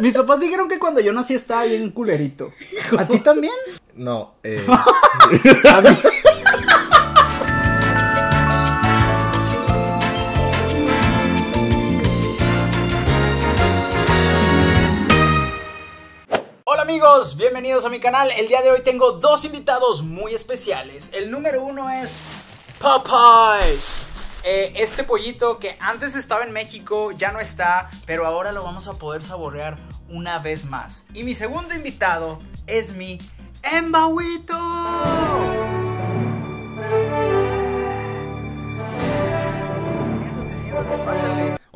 Mis papás dijeron que cuando yo nací estaba bien culerito. ¿A ti también? No, eh. A mí- Hola amigos, bienvenidos a mi canal. El día de hoy tengo dos invitados muy especiales. El número uno es Popeyes. Eh, este pollito que antes estaba en México ya no está, pero ahora lo vamos a poder saborear una vez más. Y mi segundo invitado es mi Embauito.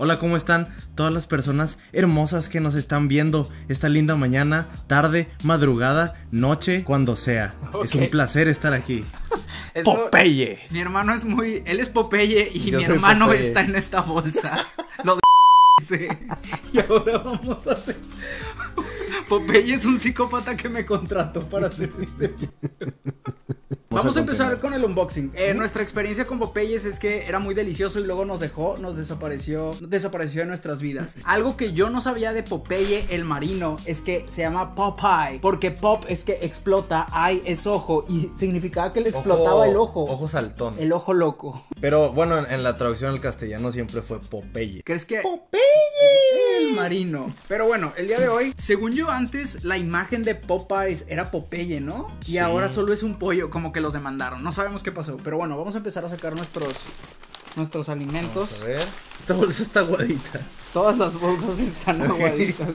Hola, ¿cómo están todas las personas hermosas que nos están viendo esta linda mañana, tarde, madrugada, noche, cuando sea? Es un placer estar aquí. Es Popeye. Mi hermano es muy. Él es Popeye y Yo mi hermano Popeye. está en esta bolsa. Lo de. Y ahora vamos a hacer. Popeye es un psicópata que me contrató para hacer este video. Vamos a empezar con el unboxing. Eh, nuestra experiencia con Popeyes es que era muy delicioso y luego nos dejó, nos desapareció, desapareció de nuestras vidas. Algo que yo no sabía de Popeye el marino es que se llama Popeye, porque pop es que explota, eye es ojo y significaba que le explotaba el ojo. Ojo saltón. El ojo loco. Pero bueno, en, en la traducción al castellano siempre fue Popeye. ¿Crees que el marino? Pero bueno, el día de hoy, según yo antes, la imagen de Popeyes era Popeye, ¿no? Y Sí. ahora solo es un pollo, como que los demandaron. No sabemos qué pasó. Pero bueno, vamos a empezar a sacar nuestros nuestros Vamos alimentos. a ver. Esta bolsa está aguadita. Todas las bolsas están aguaditas.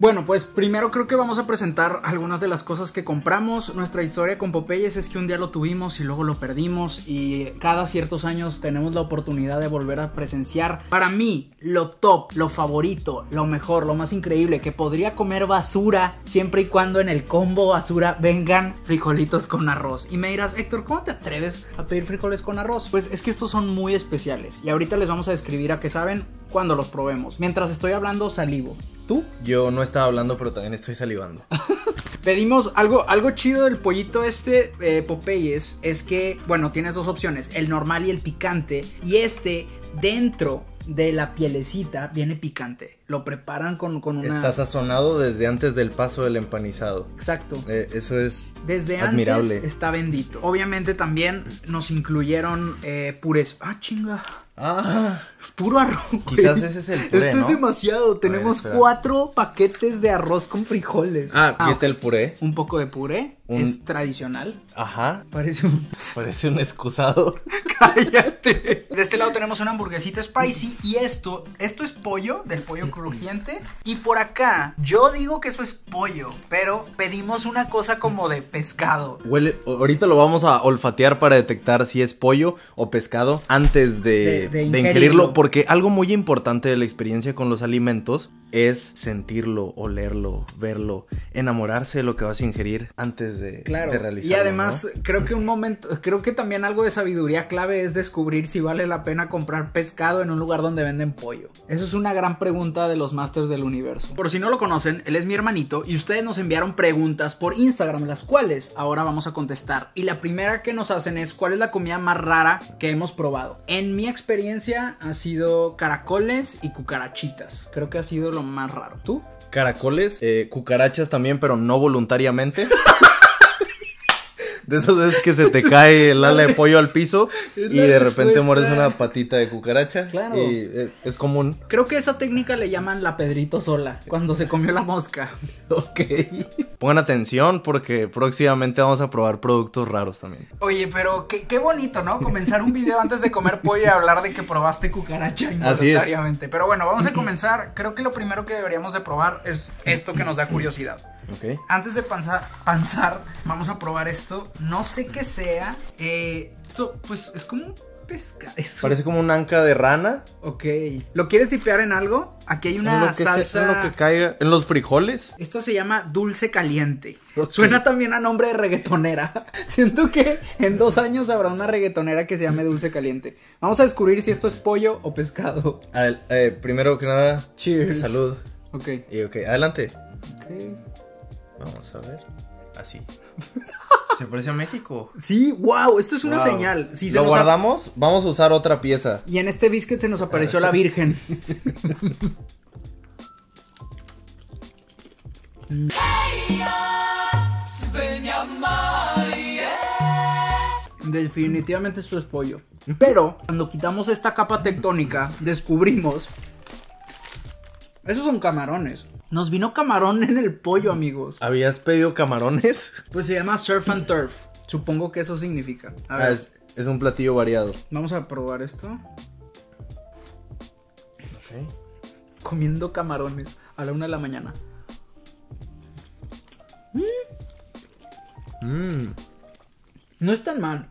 Bueno, pues primero creo que vamos a presentar algunas de las cosas que compramos. Nuestra historia con Popeyes es que un día lo tuvimos y luego lo perdimos y cada ciertos años tenemos la oportunidad de volver a presenciar. Para mí, lo top, lo favorito, lo mejor, lo más increíble, que podría comer basura siempre y cuando en el combo basura vengan frijolitos con arroz. Y me dirás, Héctor, ¿cómo te atreves a pedir frijoles con arroz? Pues es que estos son muy especiales y ahorita les vamos a describir a qué saben cuando los probemos. Mientras estoy hablando, salivo. ¿Tú? Yo no estaba hablando, pero también estoy salivando. Pedimos algo, algo chido del pollito este eh, Popeyes es que, bueno, tienes dos opciones, el normal y el picante. Y este, dentro de la pielecita, viene picante. Lo preparan con, con una... Está sazonado desde antes del paso del empanizado. Exacto. Eh, eso es Desde admirable. antes está bendito. Obviamente también nos incluyeron eh, pures... Ah, chinga. Ah, Puro arroz. güey. quizás ese es el puré, Esto ¿no? es demasiado. Tenemos cuatro paquetes de arroz con frijoles. Ah, aquí está ok. el puré. Un poco de puré. Un- Es tradicional. Ajá. Parece un... Parece un excusado. Cállate. De este lado tenemos una hamburguesita spicy y esto, esto es pollo, del pollo crujiente. Y por acá, yo digo que eso es pollo, pero pedimos una cosa como de pescado. Huele, ahorita lo vamos a olfatear para detectar si es pollo o pescado antes de, De- de de ingerirlo. ingerirlo, porque algo muy importante de la experiencia con los alimentos es sentirlo, olerlo, verlo, enamorarse de lo que vas a ingerir antes de, Claro. de realizarlo. y además, creo que un momento, creo que también algo de sabiduría clave es descubrir si vale la pena comprar pescado en un lugar donde venden pollo. Eso es una gran pregunta de los Masters del Universo. Por si no lo conocen, él es mi hermanito y ustedes nos enviaron preguntas por Instagram, las cuales ahora vamos a contestar. Y la primera que nos hacen es ¿cuál es la comida más rara que hemos probado? En mi experiencia ha sido caracoles y cucarachitas. Creo que ha sido lo más raro. ¿Tú? Caracoles, eh, cucarachas también, pero no voluntariamente. De esas veces que se te cae el ala de pollo al piso y de repente mueres una patita de cucaracha. Claro. Y eh, es común. Creo que esa técnica le llaman la Pedrito sola, cuando se comió la mosca. Ok. Pongan atención porque próximamente vamos a probar productos raros también. Oye, pero qué, qué bonito, ¿no? Comenzar un video antes de comer pollo y hablar de que probaste cucaracha Así es. involuntariamente. Pero bueno, vamos a comenzar. Creo que lo primero que deberíamos de probar es esto que nos da curiosidad. Antes de panzar, panzar, vamos a probar esto. No sé qué sea. Eh, esto, pues, es como un pescado. Es Parece como un anca de rana. Ok. ¿Lo quieres dipear en algo? Aquí hay en una se- salsa. en lo que caiga. En los frijoles. Esta se llama dulce caliente. Suena también a nombre de reggaetonera. Siento que en dos años habrá una reggaetonera que se llame dulce caliente. Vamos a descubrir si esto es pollo o pescado. Eh, primero que nada, Cheers. salud. Ok. Y ok, adelante. Ok. Vamos a ver. Así. Se parece a México. Sí, wow, esto es una Wow. señal. Si se Lo nos guardamos, vamos a usar otra pieza. Y en este biscuit se nos apareció la Virgen. Definitivamente esto es pollo. Pero cuando quitamos esta capa tectónica, descubrimos. Esos son camarones. Nos vino camarón en el pollo, amigos. ¿Habías pedido camarones? Pues se llama surf and turf. Supongo que eso significa. A Ah, es, es un platillo variado. vamos a probar esto. Comiendo camarones a la una de la mañana. Mm. No es tan mal.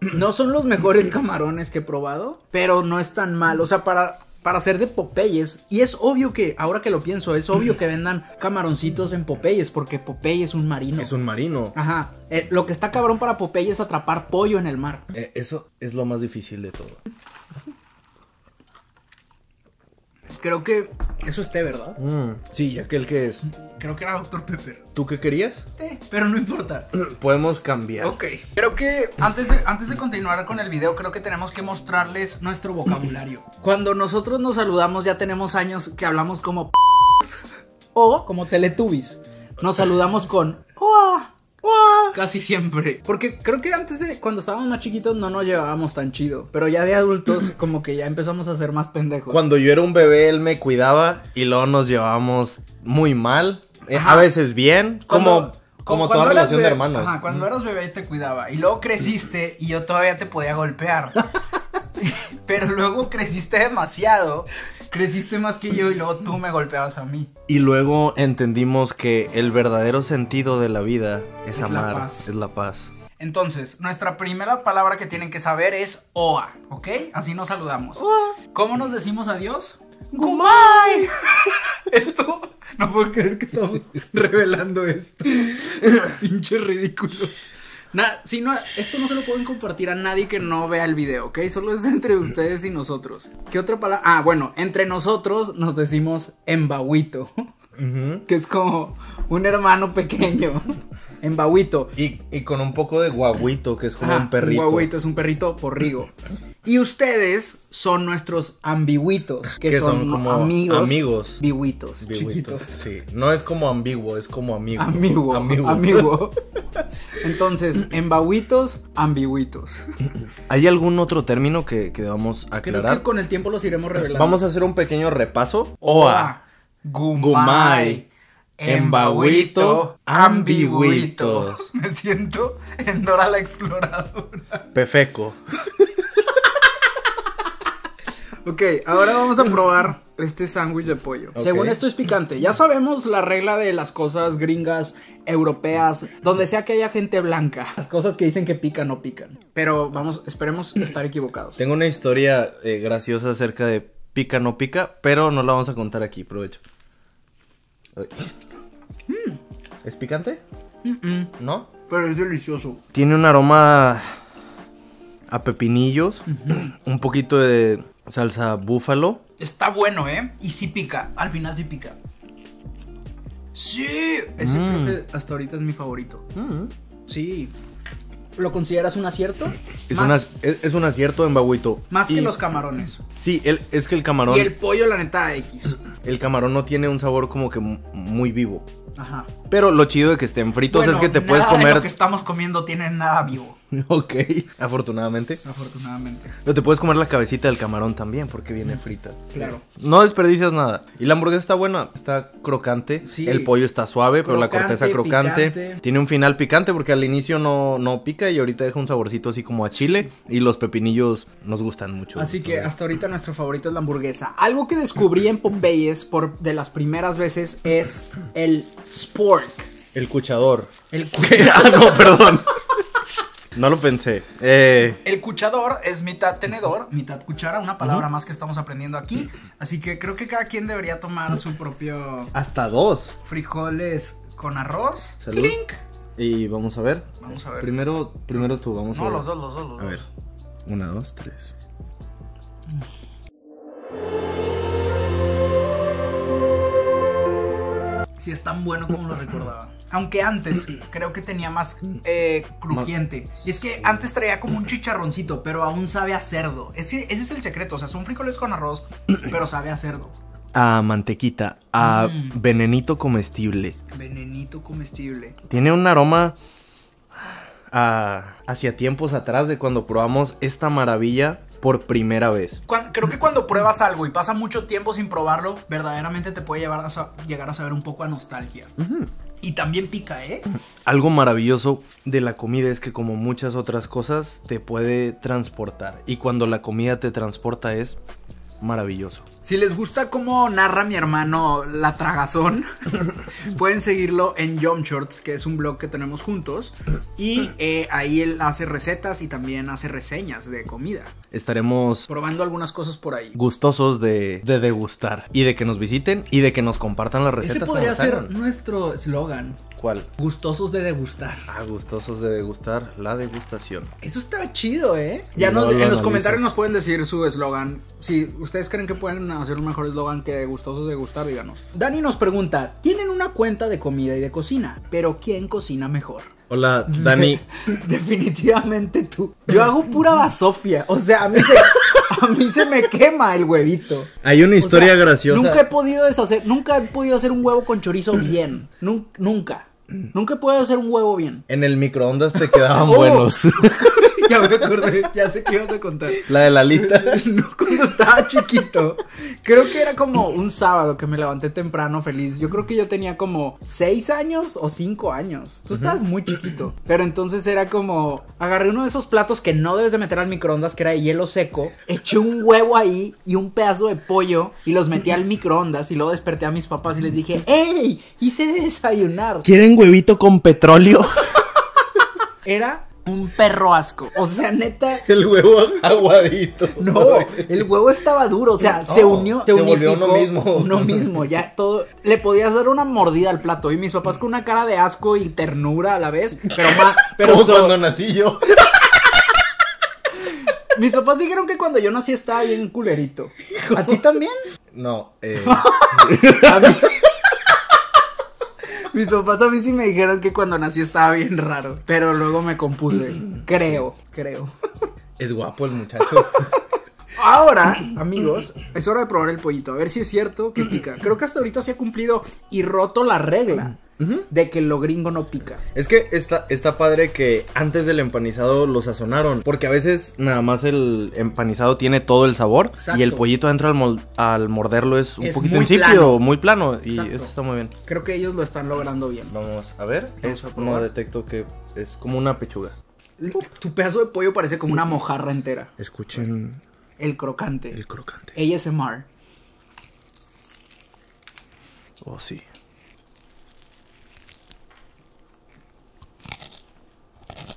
No son los mejores camarones que he probado, pero no es tan mal. O sea, para, para ser de Popeyes, y es obvio que, ahora que lo pienso, es obvio que vendan camaroncitos en Popeyes, porque Popeye es un marino. Es un marino. Ajá. Eh, lo que está cabrón para Popeye es atrapar pollo en el mar. Eh, eso es lo más difícil de todo. Creo que eso esté, ¿verdad? Mm, Sí, aquel que es. Creo que era Dr. Pepper. ¿Tú qué querías? Eh, pero no importa. Podemos cambiar. Ok. Creo que antes de, antes de continuar con el video, creo que tenemos que mostrarles nuestro vocabulario. Cuando nosotros nos saludamos, ya tenemos años que hablamos como p o como Teletubbies. Nos saludamos con "Oa, oa", casi siempre. Porque creo que antes, de, cuando estábamos más chiquitos, no nos llevábamos tan chido. Pero ya de adultos, como que ya empezamos a ser más pendejos. Cuando yo era un bebé, él me cuidaba y luego nos llevábamos muy mal. eh, Ajá. A veces bien, como, como toda relación de hermanos. Ajá, cuando eras bebé te cuidaba. Y luego creciste y yo todavía te podía golpear. Pero luego creciste demasiado. Creciste más que yo y luego tú me golpeabas a mí. Y luego entendimos que el verdadero sentido de la vida es, Es la amar, paz. es la paz. Entonces, nuestra primera palabra que tienen que saber es OA, ¿ok? Así nos saludamos. ¿Cómo nos decimos adiós? ¡Gumay! Esto, no puedo creer que estamos revelando esto. Pinches ridículos. Na- si no, esto no se lo pueden compartir a nadie que no vea el video, ¿ok? Solo es entre ustedes y nosotros. ¿Qué otra palabra? Ah, bueno, entre nosotros nos decimos embahuito, que es como un hermano pequeño. Embahuito. y, y con un poco de guaguito, que es como un perrito. guagüito, es un perrito porrigo. Y ustedes son nuestros ambigüitos, que, Que son, son como amigos. amigos. Chiquitos. Sí, no es como ambiguo, es como amigo. Amigo, Amigo. amigo. Entonces, embahuitos, ambigüitos. ¿Hay algún otro término que, que debamos Creo aclarar? que con el tiempo los iremos revelando. Vamos a hacer un pequeño repaso. Oa, Gumay, ambigüitos. ambigüitos. Me siento en Dora la Exploradora. Pefeco. Ok, ahora vamos a probar este sándwich de pollo. Según esto es picante. Ya sabemos la regla de las cosas gringas, europeas, donde sea que haya gente blanca. Las cosas que dicen que pican no pican. Pero vamos, esperemos estar equivocados. Tengo una historia eh, graciosa acerca de pica no pica, pero no la vamos a contar aquí, provecho. Ay. ¿Es picante? Mm-mm, ¿No? Pero es delicioso. Tiene un aroma a pepinillos, un poquito de salsa búfalo. Está bueno, ¿eh? Y sí pica. Al final sí pica. Sí. Ese Mm. creo que hasta ahorita es mi favorito. Mm. Sí. ¿Lo consideras un acierto? Es, una- es, es un acierto en babuito. más Y- que los camarones. Sí, el- es que el camarón, Y el... el pollo, la neta, X. camarón no tiene un sabor como que mu- muy vivo. Ajá. Pero lo chido de que estén fritos Bueno, es que te nada puedes de comer... lo que estamos comiendo tiene nada vivo, Ok, afortunadamente. afortunadamente. Pero te puedes comer la cabecita del camarón también porque viene frita. Claro. No desperdicias nada. Y la hamburguesa está buena, está crocante. Sí. El pollo está suave, pero la corteza crocante. picante. Tiene un final picante porque al inicio no, no pica y ahorita deja un saborcito así como a chile. Y los pepinillos nos gustan mucho. Así que hasta ahorita nuestro favorito es la hamburguesa. Algo que descubrí en Popeyes por de las primeras veces es el spork. El cuchador. El, ah, no, perdón. No lo pensé. Eh, el cuchador es mitad tenedor, mitad cuchara, una palabra más que estamos aprendiendo aquí. Así que creo que cada quien debería tomar su propio hasta dos. frijoles con arroz. Salud. Clink. Y vamos a ver. Vamos a ver. Primero, primero tú, vamos a No, ver. los dos, los dos, los A ver. dos. Una, dos, tres. Sí, es tan bueno como lo recordaba. Aunque antes creo que tenía más eh, crujiente. Y es que antes traía como un chicharroncito, pero aún sabe a cerdo. Ese, ese es el secreto. O sea, son frijoles con arroz, pero sabe a cerdo. a mantequita, a Mm. venenito comestible. Venenito comestible. Tiene un aroma a- hacia tiempos atrás de cuando probamos esta maravilla por primera vez. Creo que cuando pruebas algo y pasa mucho tiempo sin probarlo, verdaderamente te puede llevar a llegar a saber un poco a nostalgia. Y también pica, ¿eh? Algo maravilloso de la comida es que como muchas otras cosas te puede transportar. Y cuando la comida te transporta es maravilloso. Si les gusta cómo narra mi hermano la tragazón, pueden seguirlo en Jump Shorts, que es un blog que tenemos juntos. Y eh, ahí él hace recetas y también hace reseñas de comida. Estaremos Probando algunas cosas por ahí. gustosos de, de degustar y de que nos visiten y de que nos compartan las recetas. Ese que podría nos ser hagan. nuestro eslogan. Gustosos de degustar. Ah, gustosos de degustar la degustación. Eso estaba chido, ¿eh? Ya nos- lo en los analizas. comentarios nos pueden decir su eslogan. Si ustedes creen que pueden hacer un mejor eslogan que gustosos de gustar, díganos. Dani nos pregunta, tienen una cuenta de comida y de cocina, pero ¿quién cocina mejor? Hola, Dani. Definitivamente tú. Yo hago pura basofia. O sea, a mí se, a mí se me quema el huevito. Hay una O historia sea, graciosa. Nunca he podido deshacer, nunca he podido hacer un huevo con chorizo bien. Nun- nunca. Nunca podido hacer un huevo bien. En el microondas te quedaban Oh. buenos. ya me acordé, ya sé qué ibas a contar. la de la alita. No, cuando estaba chiquito. Creo que era como un sábado que me levanté temprano feliz. Yo creo que yo tenía como 6 años o 5 años. Tú estabas muy chiquito. Pero entonces era como. Agarré uno de esos platos que no debes de meter al microondas, que era de hielo seco. Eché un huevo ahí y un pedazo de pollo y los metí al microondas. Y luego desperté a mis papás y les dije: ¡Ey! Hice de desayunar. ¿Quieren huevito con petróleo? Era un perro asco. O sea, neta. El huevo aguadito. No, el huevo estaba duro, o sea, se unió, se volvió unificó uno mismo. Uno mismo, ya todo. Le podías dar una mordida al plato y mis papás con una cara de asco y ternura a la vez, pero más, pero Como so- cuando nací yo. mis papás dijeron que cuando yo nací estaba bien culerito. ¿A ti también? No, eh, A mí- Mis papás a mí sí me dijeron que cuando nací estaba bien raro, pero luego me compuse. Creo, creo. es guapo el muchacho. Ahora, amigos, es hora de probar el pollito. A ver si es cierto que pica. Creo que hasta ahorita se ha cumplido y roto la regla de que lo gringo no pica. Es que está, está padre que antes del empanizado lo sazonaron. Porque a veces nada más el empanizado tiene todo el sabor. Exacto. Y el pollito entra al, mol- al morderlo es un Es poquito muy plano. muy plano. Y Exacto. eso está muy bien. Creo que ellos lo están logrando bien. Vamos a ver. Vamos Es- a no detecto que es como una pechuga. Tu pedazo de pollo parece como una mojarra entera. Escuchen El crocante. el crocante. ASMR. Oh, sí.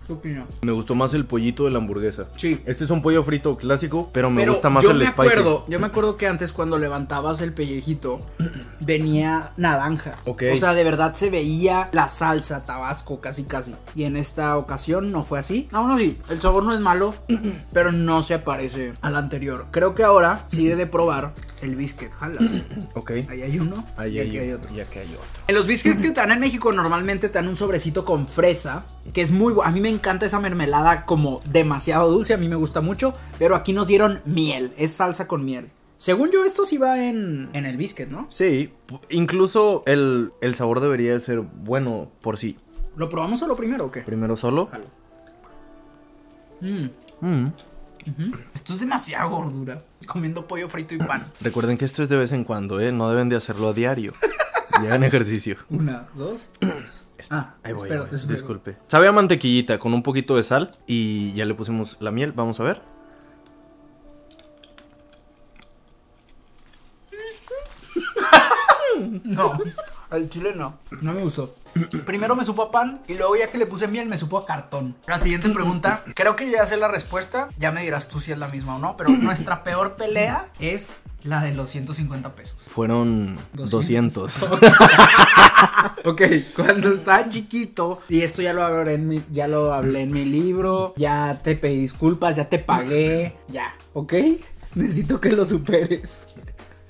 ¿Qué opinión? Me gustó más el pollito de la hamburguesa. Sí. Este es un pollo frito clásico, pero me Pero gusta más yo el me spicy. acuerdo, yo me acuerdo que antes cuando levantabas el pellejito venía naranja. Ok. O sea, de verdad se veía la salsa tabasco casi casi. Y en esta ocasión no fue así. Aún así, el sabor no es malo, pero no se parece al anterior. Creo que ahora sí he de probar el biscuit. Jalas. Ok. Ahí hay uno. Ahí y hay, aquí hay otro. Y aquí hay otro. En los biscuits que te dan en México normalmente te dan un sobrecito con fresa, que es muy A mí me encanta esa mermelada como demasiado dulce, a mí me gusta mucho, pero aquí nos dieron miel, es salsa con miel. Según yo, esto sí va en, en el biscuit, ¿no? Sí, incluso el, el sabor debería de ser bueno por sí. ¿Lo probamos solo primero o qué? Primero solo. Jalo. Mm, Mm. ujú. Esto es demasiada gordura. Comiendo pollo frito y pan. Recuerden que esto es de vez en cuando, ¿eh? No deben de hacerlo a diario. Y hagan ejercicio. Una, dos, tres. Ah, Ahí voy, espero, ahí voy. te espero. Disculpe. Sabe a mantequillita con un poquito de sal y ya le pusimos la miel. Vamos a ver. No, al chile no. No me gustó. Primero me supo a pan y luego ya que le puse miel me supo a cartón. La siguiente pregunta, creo que ya sé la respuesta. Ya me dirás tú si es la misma o no, pero nuestra peor pelea es la de los 150 pesos. Fueron 200. Ok, cuando estaba chiquito, y esto ya lo hablé en mi, ya lo hablé en mi libro, ya te pedí disculpas, ya te pagué, ya, ¿ok? Necesito que lo superes.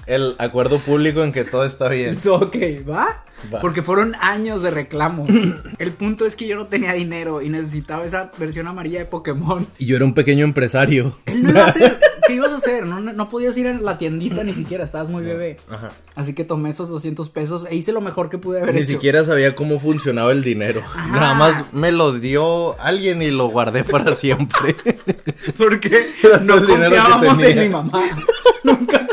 El acuerdo público en que todo está bien. Ok, ¿va? Va. Porque fueron años de reclamos. El punto es que yo no tenía dinero y necesitaba esa versión amarilla de Pokémon. Y yo era un pequeño empresario. Él no iba a hacer. ¿Qué ibas a hacer? No, no podías ir a la tiendita ni siquiera, estabas muy bebé. Ajá. Así que tomé esos 200 pesos e hice lo mejor que pude haber Ni hecho. siquiera sabía cómo funcionaba el dinero. Ajá. Nada más me lo dio alguien y lo guardé para siempre. Porque no confiábamos en mi mamá.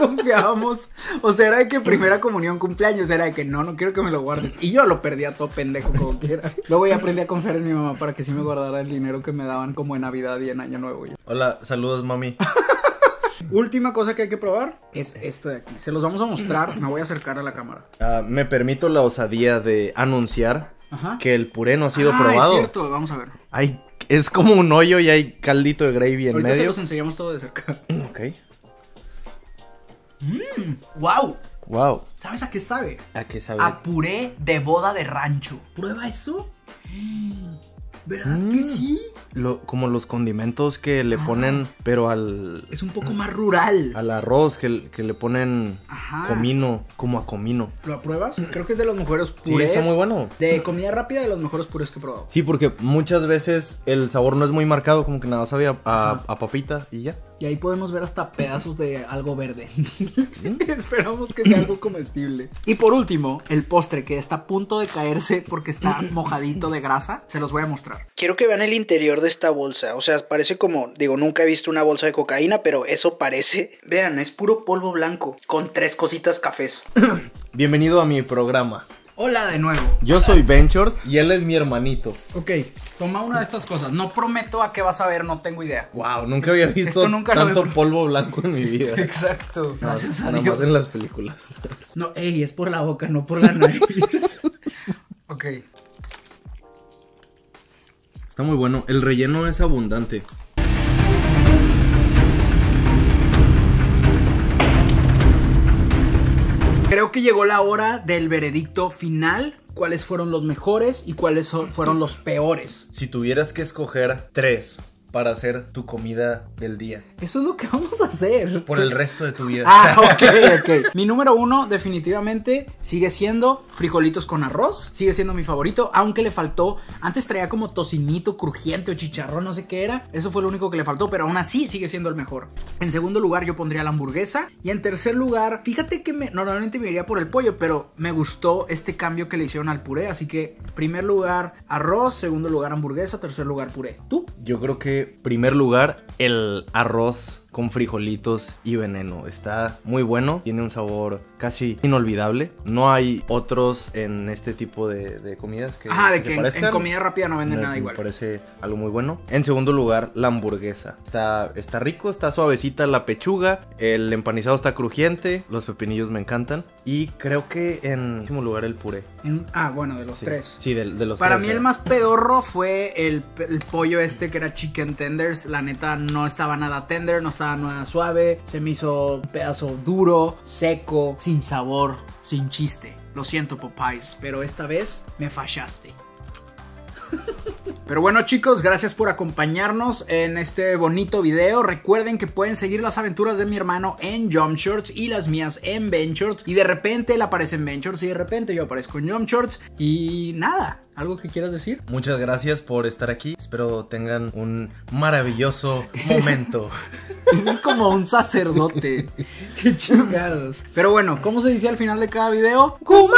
Confiábamos. O sea, era de que primera comunión, cumpleaños, era de que no, no quiero que me lo guardes. Y yo lo perdí a todo pendejo como quiera. Luego ya aprendí a confiar en mi mamá para que sí me guardara el dinero que me daban como en Navidad y en Año Nuevo. ya. Hola, saludos mami. Última cosa que hay que probar es esto de aquí. Se los vamos a mostrar. Me voy a acercar a la cámara. Ah, me permito la osadía de anunciar Ajá. que el puré no ha sido Ah, probado. Es cierto, vamos a ver. Hay, es como un hoyo y hay caldito de gravy en Ahorita se medio. los enseñamos todo de cerca. Ok. ¡Wow! Wow. ¿Sabes a qué sabe? ¿A qué sabe? A puré de boda de rancho. ¿Prueba eso? ¿Verdad que Mm. sí? Lo- como los condimentos que le Ah. ponen, pero al, Es un poco más rural. al arroz, que, que le ponen Ajá. comino, como a comino. ¿Lo apruebas? Creo que es de los mejores Sí, purés. está muy bueno. De comida rápida, de los mejores purés que he probado. Sí, porque muchas veces el sabor no es muy marcado, como que nada sabe a, a- a papita y ya. Y ahí podemos ver hasta pedazos de algo verde. Esperamos que sea algo comestible. Y por último, el postre que está a punto de caerse porque está mojadito de grasa, se los voy a mostrar. Quiero que vean el interior de esta bolsa. O sea, parece como, digo, nunca he visto una bolsa de cocaína, pero eso parece. Vean, es puro polvo blanco con tres cositas cafés. Bienvenido a mi programa. Hola de nuevo. Yo soy Ben Shorts y él es mi hermanito. Ok, toma una de estas cosas. No prometo a qué vas a ver, no tengo idea. Wow, nunca había visto Esto nunca tanto había- polvo blanco en mi vida. Exacto. Gracias a Nada Dios. más en las películas. No, ey, es por la boca, no por la nariz. Está muy bueno. El relleno es abundante. Creo que llegó la hora del veredicto final. ¿Cuáles fueron los mejores y cuáles son- fueron los peores? Si tuvieras que escoger tres para hacer tu comida del día Eso es lo que vamos a hacer. por el resto de tu vida. Ah, ok, ok. Mi número uno definitivamente sigue siendo frijolitos con arroz. Sigue siendo mi favorito, aunque le faltó. Antes traía como tocinito crujiente o chicharrón, no sé qué era. Eso fue lo único que le faltó, pero aún así sigue siendo el mejor. En segundo lugar yo pondría la hamburguesa. Y en tercer lugar, fíjate que me- normalmente me iría por el pollo, pero me gustó este cambio que le hicieron al puré. Así que primer lugar arroz, segundo lugar hamburguesa, tercer lugar puré. ¿Tú? Yo creo que, primer lugar, el arroz con frijolitos y veneno. Está muy bueno, tiene un sabor casi inolvidable. No hay otros en este tipo de, de comidas que, Ajá, de que en, comida rápida no venden Me- nada me igual. parece algo muy bueno. En segundo lugar, la hamburguesa. Está, está rico, está suavecita la pechuga. El empanizado está crujiente. Los pepinillos me encantan. Y creo que en último lugar el puré. En- ah, bueno, de los Sí, tres. Sí, de, de los Para tres, mí ¿verdad? el más pedorro fue el, el pollo este que era chicken tenders. La neta no estaba nada tender, no estaba nada suave. Se me hizo pedazo duro, seco, sin sabor, sin chiste. Lo siento Popeyes, pero esta vez me fallaste. Pero bueno chicos, gracias por acompañarnos en este bonito video. Recuerden que pueden seguir las aventuras de mi hermano en Jump Shorts y las mías en Shorts. Y de repente él aparece en Shorts y de repente yo aparezco en Jump Shorts. Y nada, ¿algo que quieras decir? Muchas gracias por estar aquí. Espero tengan un maravilloso momento. Es como un sacerdote. Qué chingados. Pero bueno, ¿cómo se dice al final de cada video? ¡Kumai!